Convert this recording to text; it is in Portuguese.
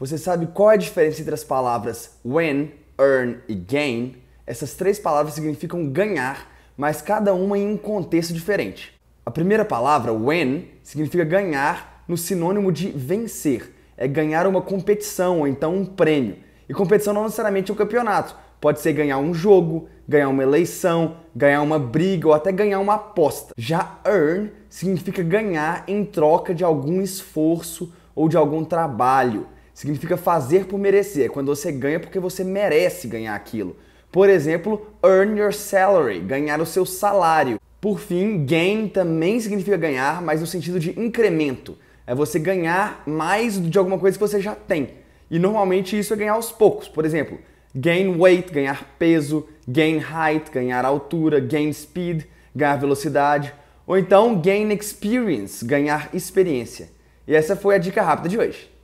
Você sabe qual é a diferença entre as palavras win, earn e gain? Essas três palavras significam ganhar, mas cada uma em um contexto diferente. A primeira palavra, win, significa ganhar no sinônimo de vencer. É ganhar uma competição ou então um prêmio. E competição não necessariamente é um campeonato. Pode ser ganhar um jogo, ganhar uma eleição, ganhar uma briga ou até ganhar uma aposta. Já earn significa ganhar em troca de algum esforço ou de algum trabalho significa fazer por merecer. É quando você ganha porque você merece ganhar aquilo. Por exemplo, earn your salary, ganhar o seu salário. Por fim, gain também significa ganhar, mas no sentido de incremento. É você ganhar mais de alguma coisa que você já tem. E normalmente isso é ganhar aos poucos. Por exemplo, gain weight, ganhar peso, gain height, ganhar altura, gain speed, ganhar velocidade, ou então gain experience, ganhar experiência. E essa foi a dica rápida de hoje.